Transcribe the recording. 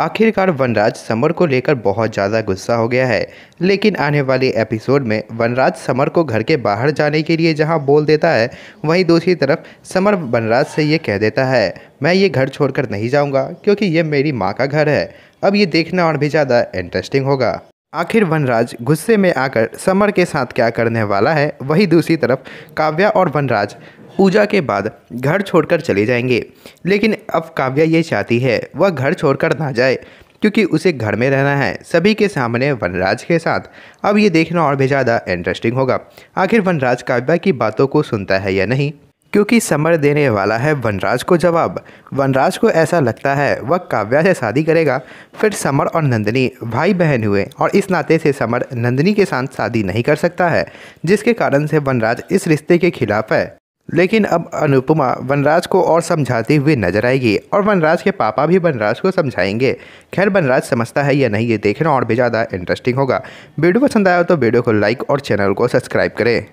आखिरकार वनराज समर को लेकर बहुत ज़्यादा गुस्सा हो गया है। लेकिन आने वाले एपिसोड में वनराज समर को घर के बाहर जाने के लिए जहाँ बोल देता है, वहीं दूसरी तरफ़ समर वनराज से ये कह देता है, मैं ये घर छोड़कर नहीं जाऊँगा, क्योंकि ये मेरी माँ का घर है। अब ये देखना और भी ज़्यादा इंटरेस्टिंग होगा। आखिर वनराज गुस्से में आकर समर के साथ क्या करने वाला है, वही दूसरी तरफ़ काव्या और वनराज पूजा के बाद घर छोड़कर चले जाएँगे। लेकिन अब काव्या ये चाहती है, वह घर छोड़कर ना जाए, क्योंकि उसे घर में रहना है, सभी के सामने वनराज के साथ। अब ये देखना और भी ज़्यादा इंटरेस्टिंग होगा। आखिर वनराज काव्या की बातों को सुनता है या नहीं? क्योंकि समर देने वाला है वनराज को जवाब। वनराज को ऐसा लगता है, वह काव्या से शादी करेगा। फिर समर और नंदनी भाई बहन हुए और इस नाते से समर नंदिनी के साथ शादी नहीं कर सकता है, जिसके कारण से वनराज इस रिश्ते के खिलाफ है। लेकिन अब अनुपमा वनराज को और समझाती हुई नज़र आएगी और वनराज के पापा भी वनराज को समझाएँगे। खैर, वनराज समझता है या नहीं, ये देखना और भी ज़्यादा इंटरेस्टिंग होगा। वीडियो पसंद आया तो वीडियो को लाइक और चैनल को सब्सक्राइब करें।